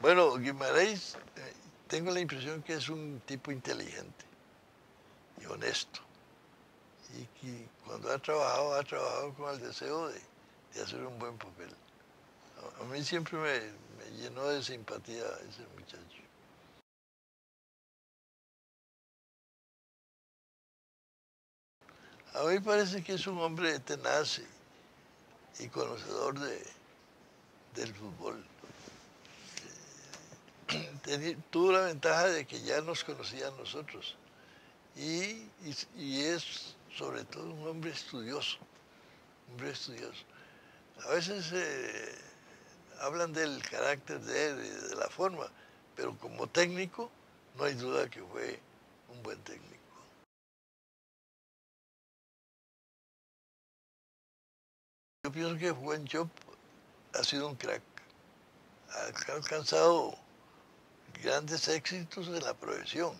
Bueno, Guimarães, eh, tengo la impresión que es un tipo inteligente y honesto. Y que cuando ha trabajado, ha trabajado con el deseo de, hacer un buen papel. A, mí siempre me, me llenó de simpatía ese muchacho. A mí parece que es un hombre tenaz y, y conocedor de, del fútbol. Tuvo la ventaja de que ya nos conocía a nosotros. Y, es sobre todo un hombre estudioso, hombre estudioso. A veces eh, hablan del carácter de él y de la forma, pero como técnico no hay duda que fue un buen técnico. Yo pienso que Juan Chop ha sido un crack. Ha alcanzado grandes éxitos en la profesión.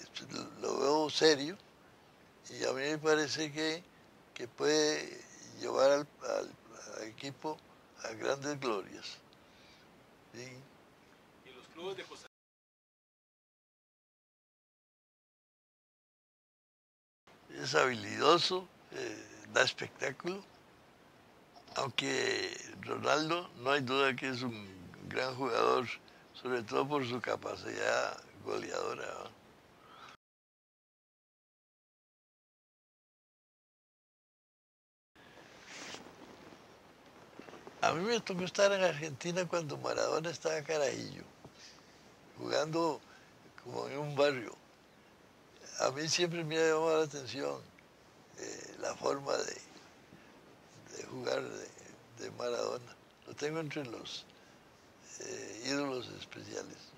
Esto Lo veo serio y a mí me parece que, que puede llevar al, al- al equipo a grandes glorias. ¿sí? Y los clubes de Costa es habilidoso, eh, da espectáculo, aunque Ronaldo no hay duda que es un gran jugador, sobre todo por su capacidad goleadora. A mí me tocó estar en Argentina cuando Maradona estaba carajillo, jugando como en un barrio. A mí siempre me ha llamado la atención eh, la forma de, jugar de, Maradona. Lo tengo entre los ídolos especiales.